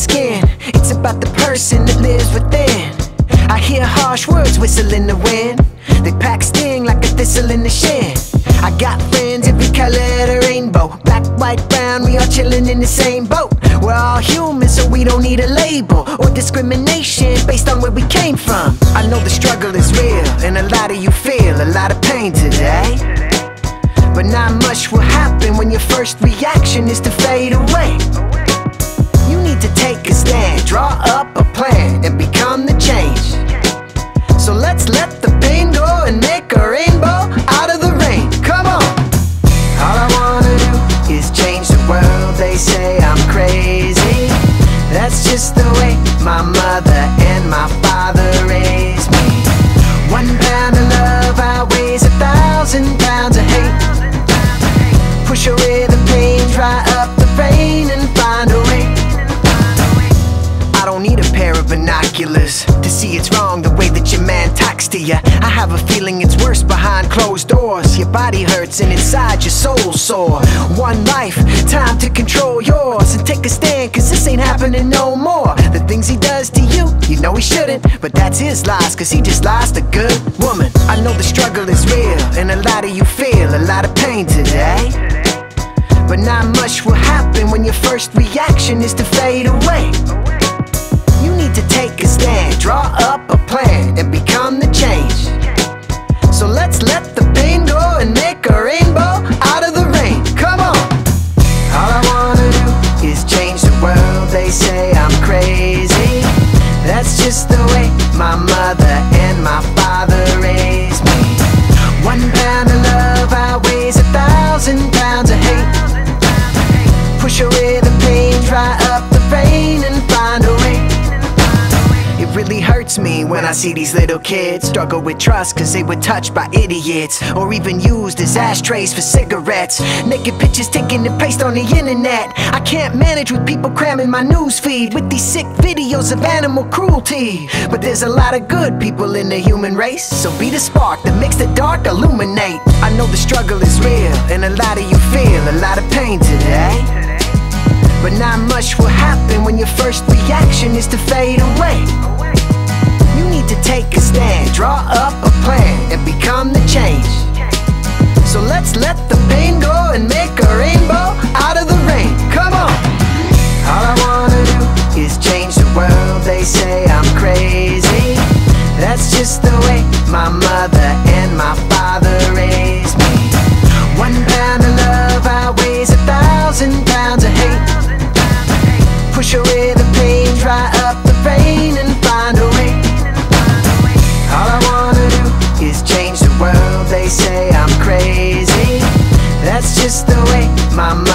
skin. It's about the person that lives within. I hear harsh words whistle in the wind. They pack sting like a thistle in the shin. I got friends every color of the rainbow. Black, white, brown, we all chillin' in the same boat. We're all human, so we don't need a label or discrimination based on where we came from. I know the struggle is real, and a lot of you feel a lot of pain today. But not much will happen when your first reaction is to fade away. To take binoculars to see it's wrong the way that your man talks to you. I have a feeling it's worse behind closed doors. Your body hurts and inside your soul sore. One life, time to control yours and take a stand, cause this ain't happening no more. The things he does to you, you know he shouldn't, but that's his loss, cause he just lost a good woman. I know the struggle is real, and a lot of you feel a lot of pain today. But not much will happen when your first reaction is to fade away. Draw up a plan, and become hurts me when I see these little kids struggle with trust cause they were touched by idiots or even used as ashtrays for cigarettes. Naked pictures taken and placed on the internet. I can't manage with people cramming my news feed with these sick videos of animal cruelty. But there's a lot of good people in the human race, so be the spark that makes the dark illuminate. I know the struggle is real, and a lot of you feel a lot of pain today. But not much will happen when your first reaction is to fade away. Take a stand, draw up a plan, and become the change. So let's let the pain go and make a rainbow out of the rain. Come on. All I wanna do is change the world. They say I'm crazy. That's just the way my mother and my father raised me. One pound of love outweighs a thousand pounds of hate. Push away the say I'm crazy. That's just the way my mind